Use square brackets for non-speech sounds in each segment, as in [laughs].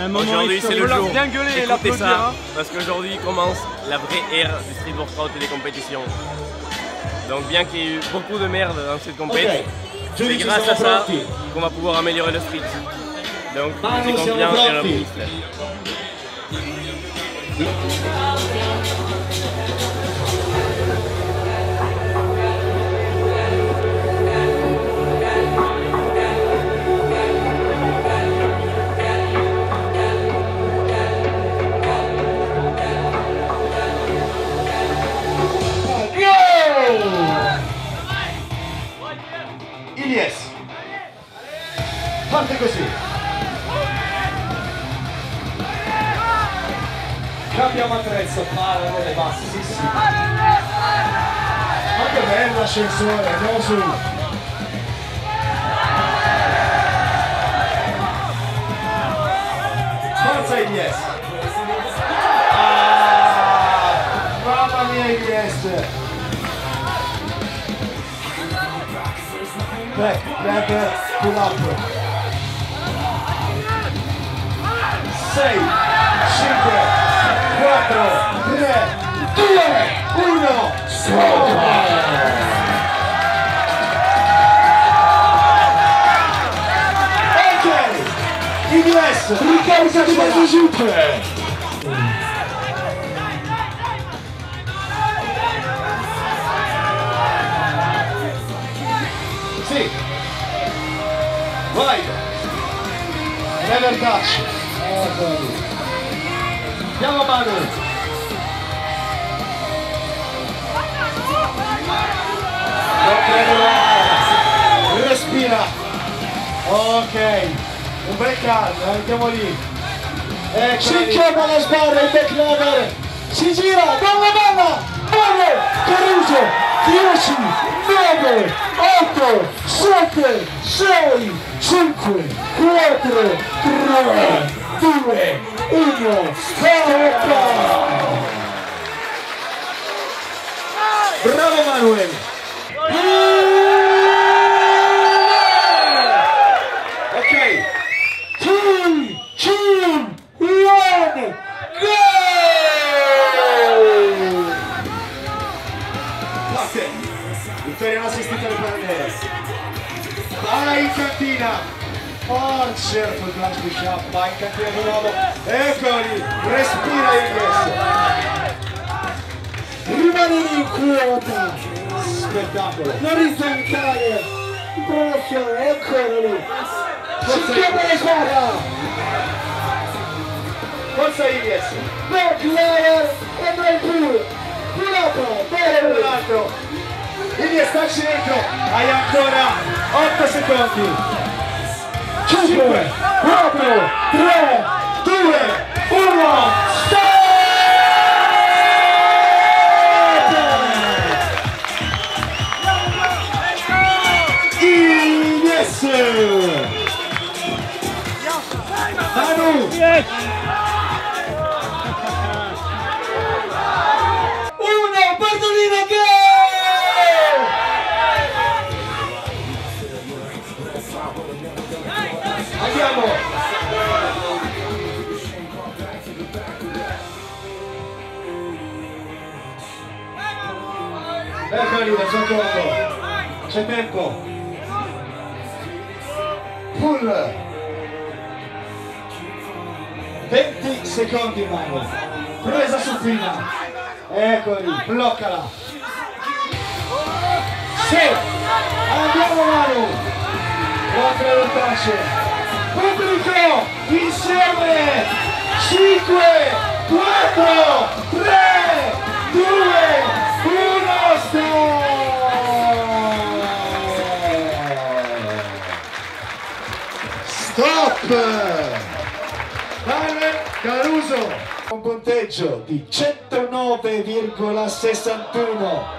Un moment Aujourd'hui, c'est le jour. bien gueuler et Écoutez l'applaudir, ça, hein. parce qu'aujourd'hui commence la vraie ère du street workout et des compétitions. Donc bien qu'il y ait eu beaucoup de merde dans cette compétition, c'est grâce à ça qu'on va pouvoir améliorer le street. Donc, siamo bien et pronti. L'ascensore, andiamo su. Forza Ilyes. Ah, mamma mia Ilyes. Back, back, pull up. 6, 5, 4, 3, 2, ricarica di Super! Sì. Vai. Never touch. Andiamo Manu. Non credo la- Respira. Ok. Un bel caldo, eh, andiamo lì. Ecco si chiama la sbarra il lever. Si gira, balla balla. 9, Caruso, 10, 9, 8, 7, 6, 5, 4, 3, 2, 1, stop! Bravo Manuel! In cantina! Oh, certo il clutch di vai in cantina di nuovo. Eccoli! Respira Ilyes! Rimani lì in quota! Spettacolo! Non ristancare! Promozione, eccolo lì! Si chiama la squadra! Forza Ilyes! Back layer e up! Bene un altro! Ilyes stacci dentro! Hai ancora 8 secondi! 5, 4, 3, 2, 1, 20 secondi Manu! Presa supina! Eccoli, bloccala! Sì! Andiamo Manu! Quattro le tasce! Pubblico! Insieme! 5, 4, 3, 2, 1, stop! Stop! Vale Caruso! Un punteggio di 109,61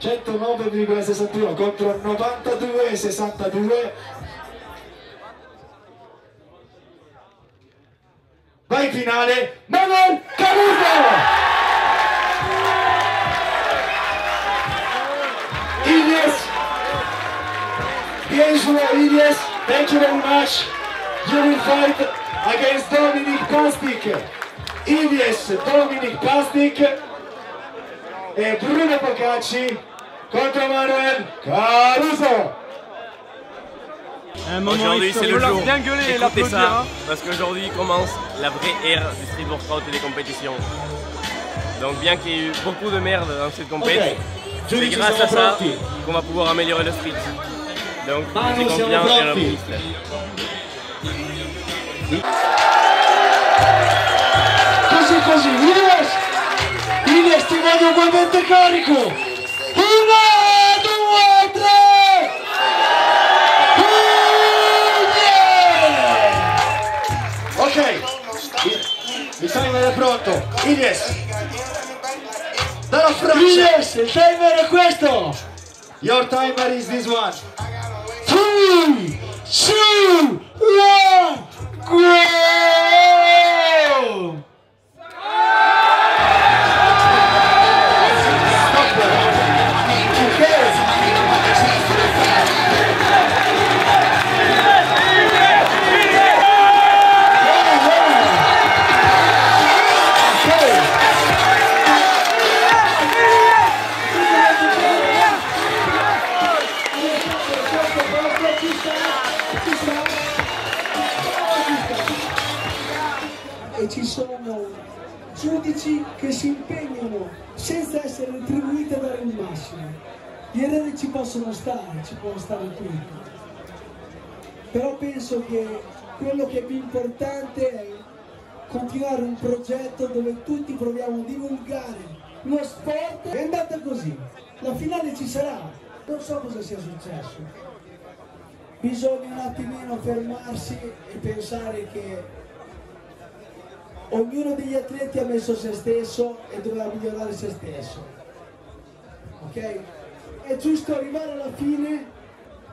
109,61 contro 92,62 vai in finale Manuel Caruso! Ilias. Pienso Ilias. Thank you very much you will fight against Dominic Pastic. Ivies Dominic Pastic e Bruno Pocacci contro Manuel Caruso. Un moment Aujourd'hui c'est le jour. bien gueuler et Écoutez ça, parce qu'aujourd'hui commence la vraie ère du street workout et des compétitions. Donc bien qu'il y ait eu beaucoup de merde dans cette compétition, c'est grâce à ça qu'on va pouvoir améliorer le street. Donc je suis confiant et optimiste. Così così, Ines! Ines ti voglio ugualmente carico! Uno, due, tre! Yeah! Ok, il timer è pronto. Ines! Dalla Francia! Ines, il timer è questo! Your timer is this one. Three, two, one, go! Stare, ci può stare tutto. Però penso che quello che è più importante è continuare un progetto dove tutti proviamo a divulgare lo sport. È andata così, la finale ci sarà, non so cosa sia successo. Bisogna un attimino fermarsi e pensare che ognuno degli atleti ha messo se stesso e doveva migliorare se stesso. Ok? È giusto arrivare alla fine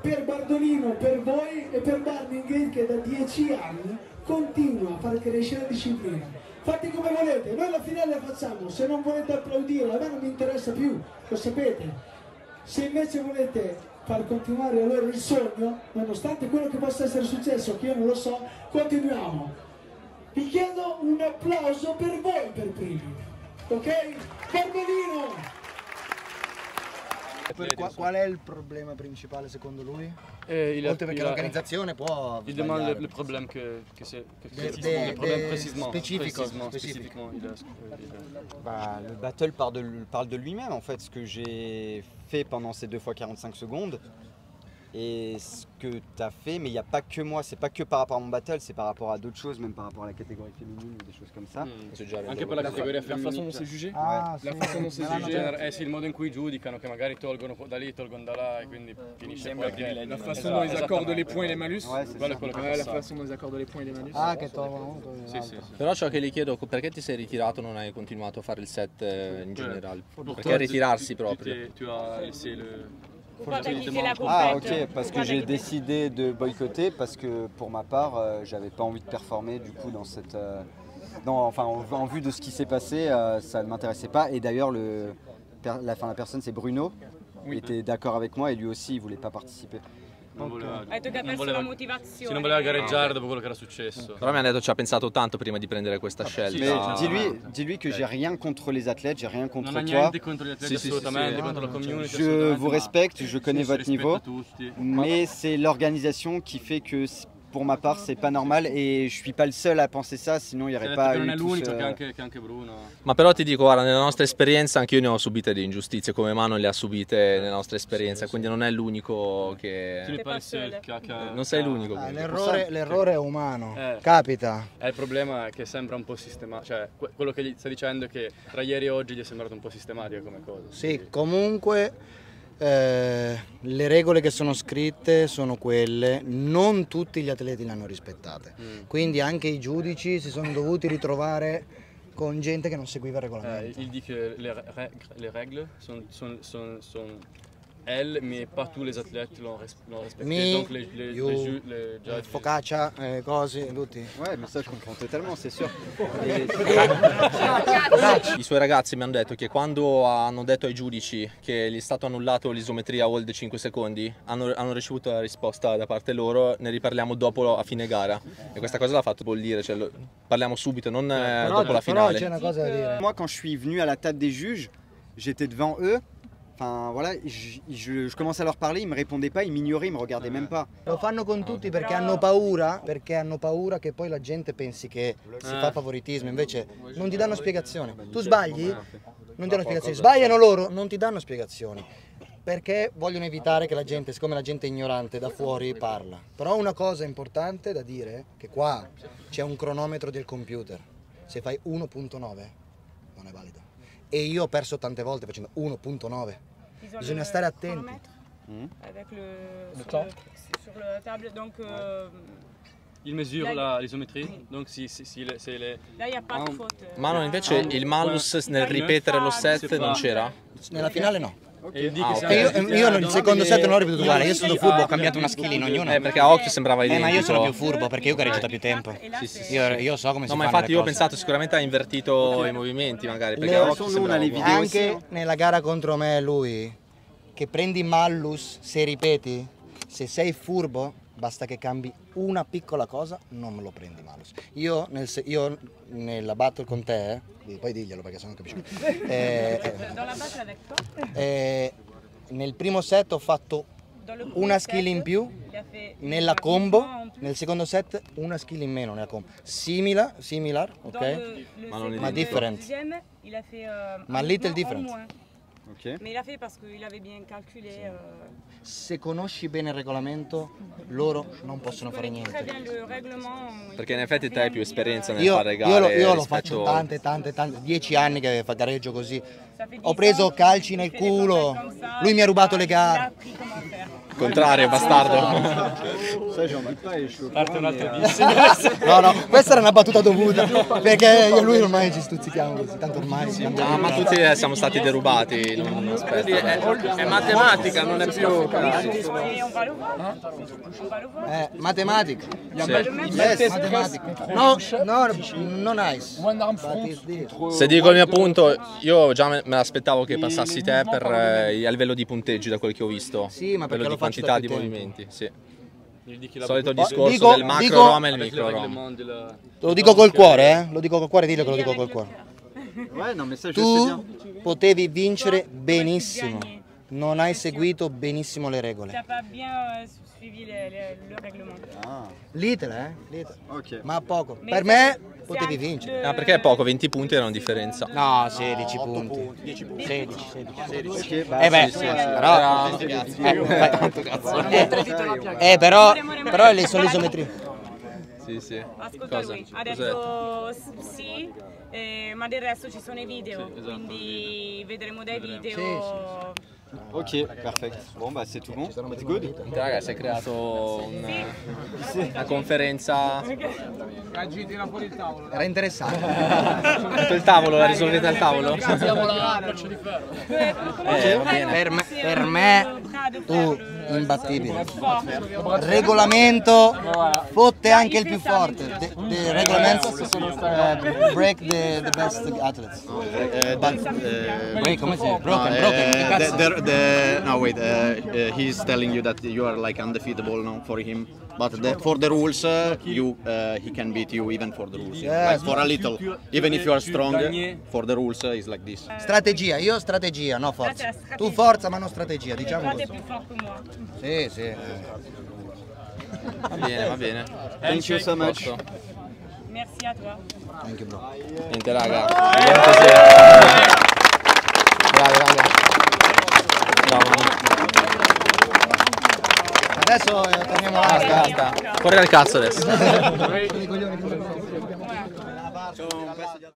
per Bardolino, per voi e per Barningen che da dieci anni continua a far crescere la disciplina. Fate come volete, noi la finale la facciamo, se non volete applaudire, a me non mi interessa più, lo sapete. Se invece volete far continuare a loro il sogno, nonostante quello che possa essere successo, che io non lo so, continuiamo. Vi chiedo un applauso per voi per primi. Ok? Barbellino! Per qua- qual è il problema principale secondo lui? Et il a, Oltre perché l'organizzazione può il demande le, le problème que, que c'est. le problème précisément. spécifiquement, il a- il a- Bah, le battle parle de, parle de lui-même en fait, ce que j'ai fait pendant ces 2 fois 45 secondes et ce que tu as fait, mais il n'y a pas que moi, c'est pas que par rapport à mon battle, c'est par rapport à d'autres choses, même par rapport à la catégorie féminine ou des choses comme ça. Anche per la categoria La façon dont c'est jugé Ah, La façon dont c'est jugé. Eh sì, il modo in cui giudicano, che magari tolgono da lì, tolgono da là e quindi finisce poi che... La Esatto, façon dont ils accordent les points et les malus quello che Eh, la façon dont ils accordent les points et les malus. Ah, che tolgono Sì, sì, sì. Però ciò che gli chiedo, perché ti sei ritirato non hai continuato a fare il set eh, in generale? Perché ritirarsi proprio? Tu as laissé le. La Ah ok, parce que j'ai décidé de boycotter parce que pour ma part, euh, j'avais pas envie de performer du coup dans cette... euh, dans- enfin en, en vue de ce qui s'est passé, euh, ça ne m'intéressait pas. Et d'ailleurs le, la, fin, la personne c'est Bruno, il était d'accord avec moi et lui aussi il voulait pas participer. Non voleva, Hai detto che ha non perso voleva- la motivazione. sì, non voleva gareggiare dopo quello che era successo. Però mi hanno detto ci ha pensato tanto prima di prendere questa scelta. Mais Ah. dis-lui, dis-lui que j'ai rien contre les athlètes, j'ai rien contre Non ha toi. niente contro gli atleti Sì, sì, sì, assolutamente, sì. contro la community Je vous respecte, je connais votre niveau, mais c'est l'organisation qui fait que pour ma part c'est pas normal et je suis pas le seul à penser ça, sinon il n'y è aurait pas non eu è l'unico, che anche, che anche Bruno. Ma però ti dico, guarda, nella nostra esperienza anche io ne ho subite di ingiustizie, come Mano le ha subite nella nostra esperienza, quindi non è l'unico che... Non sei l'unico. Ah, l'errore, l'errore è umano, Eh. capita. Eh, il problema è che sembra un po' sistematico, cioè que- quello che gli sta dicendo è che tra ieri e oggi gli è sembrato un po' sistematica come cosa. Sì, comunque eh, le regole che sono scritte sono quelle, non tutti gli atleti le hanno rispettate. Mm. Quindi anche i giudici si sono dovuti ritrovare con gente che non seguiva il Eh, regolamento. il dit que les, règles- les règles sont, sont, sont, sont elle, mais pas tous les athlètes l'ont res- l'ont respecté. Me, Donc les, les, you, les ju- les judges- focaccia, eh, cose, tutti. Ouais, mais ça je comprends totalement, c'est sûr. Et- I suoi ragazzi mi hanno detto che quando hanno detto ai giudici che gli è stato annullato l'isometria oltre 5 secondi, hanno, hanno ricevuto la risposta da parte loro, ne riparliamo dopo a fine gara. E questa cosa l'ha fatto bollire, cioè lo- parliamo subito, non eh, Però, dopo la però finale. c'è una cosa da dire. Moi, quand je suis venu à la table des juges, j'étais devant eux. Enfin voilà, je, je- je commençais à leur parler, ils me répondaient pas, ils m'ignoraient, ils me regardaient même pas. Lo fanno con tutti perché hanno paura, perché hanno paura che poi la gente pensi che si fa favoritismo, invece non ti danno spiegazione. Tu sbagli, non ti danno spiegazioni. Sbagliano loro, non ti danno spiegazioni. Perché vogliono evitare che la gente, siccome la gente è ignorante da fuori parla. Però una cosa importante da dire è che qua c'è un cronometro del computer. Se fai 1.9 non è valido. E io ho perso tante volte facendo 1.9. Bisogna le stare attenti. chronomètre Avec le, sur, temps. le, sur la table, donc euh, Il mesure Là, il- la- si, si, si, le- se le- là il n'y a pas Ah, de faute. Mano Là, invece il malus nel ripetere lo set non c'era? Nella finale no. Dit Ah, io, io il secondo set non l'ho ripetuto uguale, io sono furbo, ho cambiato una skill in ognuno. Eh, perché a occhio sembrava Eh, identico. ma io sono più furbo perché io gareggio da più tempo. Sì, sì. Io, io so come si No, ma infatti io ho pensato sicuramente ha invertito i movimenti magari, perché Le- a occhio sembrava uguale. vidéos Anche nella gara contro me lui, che prendi Mallus, se ripeti, se sei furbo, basta che cambi una piccola cosa, non me lo prendi Mallus. Io, nel se- io nella battle con te, eh, poi diglielo perché sennò non capisco. [laughs] Eh, eh, eh, nel primo set ho fatto una skill in più nella combo, nel secondo set una skill in meno nella combo. Simila, similar, Dans ok? Ma non set- è Ma le different. euh, Ma little different. Moins. Ok. Mais il a fait parce qu'il avait bien calculé. euh, Se conosci bene il regolamento, loro non possono fare niente. règlement. Perché in effetti te hai più esperienza nel Io, fare io gare lo, io lo faccio tante, tante, tante, dieci anni che fa- gareggio così. Ho 10 preso calci nel culo, lui mi ha rubato le gare. Contrario, bastardo. [laughs] Au Parte un mais, altro euh, bis. No, no, questa era una battuta dovuta, perché io e lui ormai ci stuzzichiamo così, tanto ormai tanto- No, ma tutti eh, siamo stati derubati. non- non aspetta. È matematica, non è più... Eh, matematica. Sì. Yes, matematica. No, no, non nice. Se dico il mio punto, io già me l'aspettavo che passassi te per, eh, a livello di punteggi da quel che ho visto. Sì, ma perché Quello lo di quantità di tempo. movimenti, sì. Il Solito discorso dico- del macro dico- Roma e il micro Roma. Lo dico col cuore, eh? Lo dico col cuore, dillo che lo dico col cuore. Tu potevi vincere benissimo, non hai seguito benissimo le regole. Suivi le, le- le règlement. Ah, Little, eh? Little. ok. Ma poco. Mais Per me potevi vincere. Ah, perché è poco, 20 punti era una differenza. No, 16 punti. 16, 16. Ok, bah, Eh beh, c'est- c'est- però... Eh, eh, eh, però, però le sono l'isometria. Sì, sì. Ascolta Cosa? lui, ha detto sì, eh, ma del resto ci sono i video, quindi vedremo dai video. Ok, perfect. Bon, bah, c'est tout bon. It's good. Raga, si è creato un- una conferenza. Era interessante. [laughs] Tutto il tavolo, la risolvete al tavolo? Eh, Eh, va bene. Per me, per me tu imbattibile. Regolamento fotte anche il più forte. The, the regolamento eh, break the, the best athletes. Break, come si dice? Broken, broken. che cazzo? the, the, no wait, uh, uh, he's telling you that you are like undefeatable now for him. But the, for the rules, uh, you uh, he can beat you even for the rules. Yeah. Like for a little, even if you are strong, for the rules uh, is like this. Strategia, io strategia, no forza. Tu forza ma non strategia, diciamo così. Sì, sì. Va bene, va bene. Thank you so much. Merci à toi. Thank you bro. Niente, raga. Così. Bravi, raga. Adesso eh, torniamo Basta, avanti. basta. Fuori dal cazzo adesso.